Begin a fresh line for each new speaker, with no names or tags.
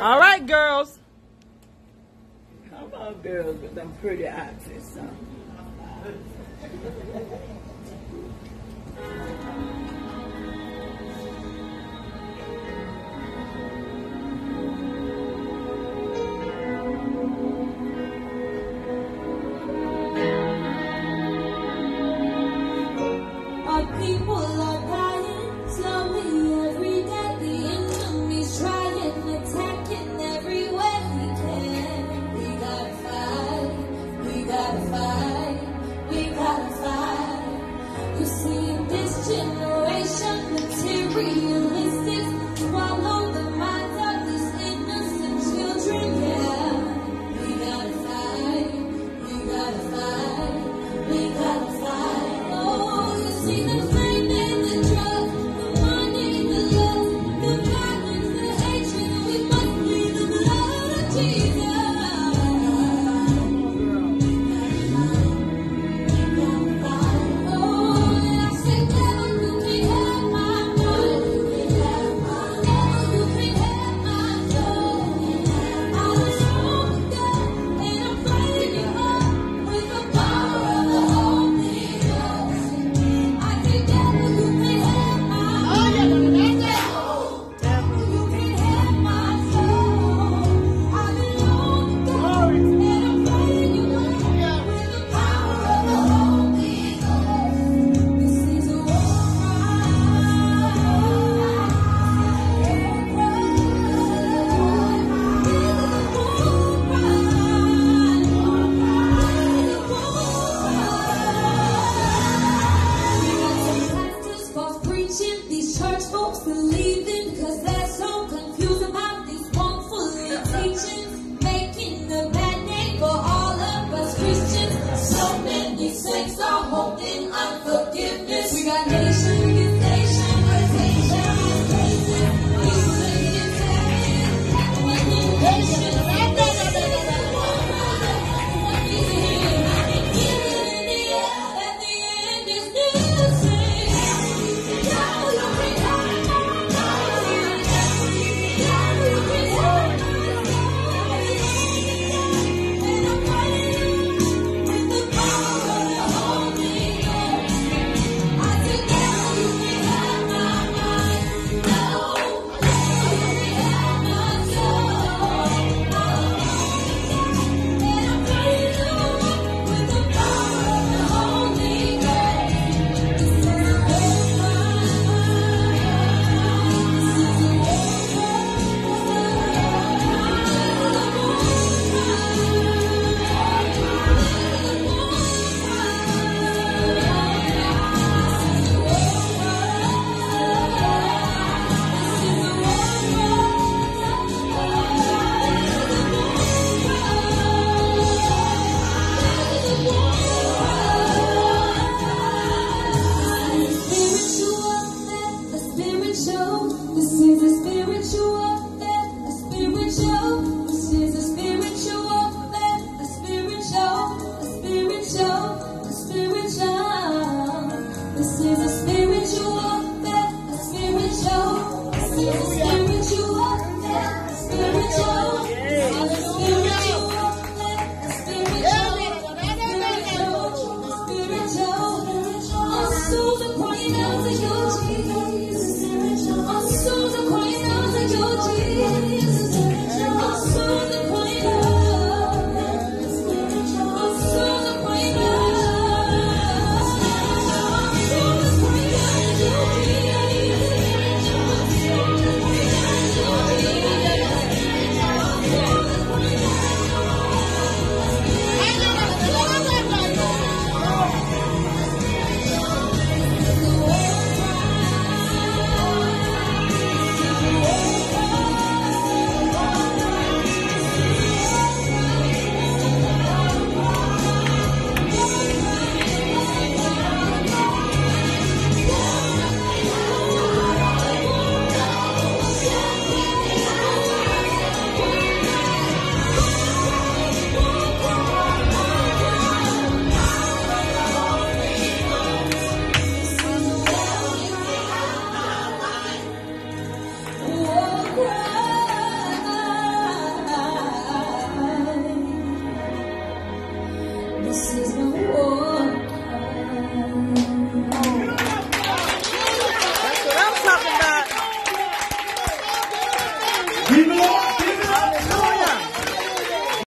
All right, girls. Come on, girls, with them pretty outfits, huh?
this generation. church folks believing, cause they're so confused about these wrongful teachings, making a bad name for all of us Christians. So many sects are This is a spiritual